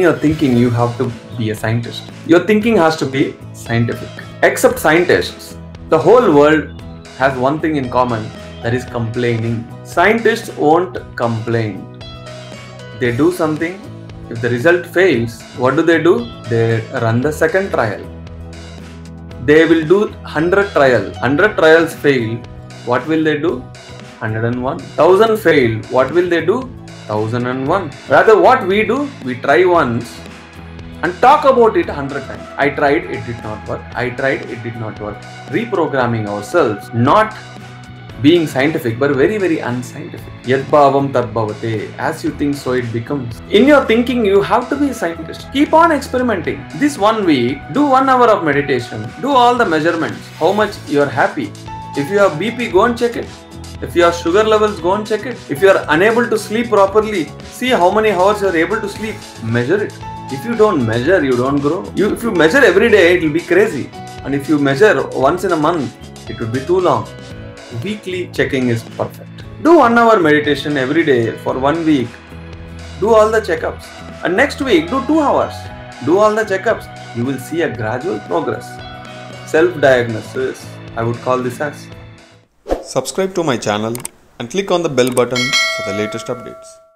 your thinking, you have to be a scientist. Your thinking has to be scientific. Except scientists, the whole world has one thing in common that is complaining. Scientists won't complain. They do something. If the result fails, what do they do? They run the second trial. They will do 100 trials. 100 trials fail. What will they do? 101. 1000 fail. What will they do? 1001. Rather, what we do, we try once and talk about it 100 times. I tried, it did not work. I tried, it did not work. Reprogramming ourselves, not being scientific, but very, very unscientific. Yadbhavam tadbhavate. As you think, so it becomes. In your thinking, you have to be a scientist. Keep on experimenting. This one week, do one hour of meditation. Do all the measurements. How much you are happy. If you have BP, go and check it. If your sugar levels, go and check it. If you are unable to sleep properly, see how many hours you are able to sleep. Measure it. If you don't measure, you don't grow. You, if you measure every day, it will be crazy. And if you measure once in a month, it would be too long. Weekly checking is perfect. Do one hour meditation every day for one week. Do all the checkups. And next week, do two hours. Do all the checkups. You will see a gradual progress. Self diagnosis, I would call this as. Subscribe to my channel and click on the bell button for the latest updates.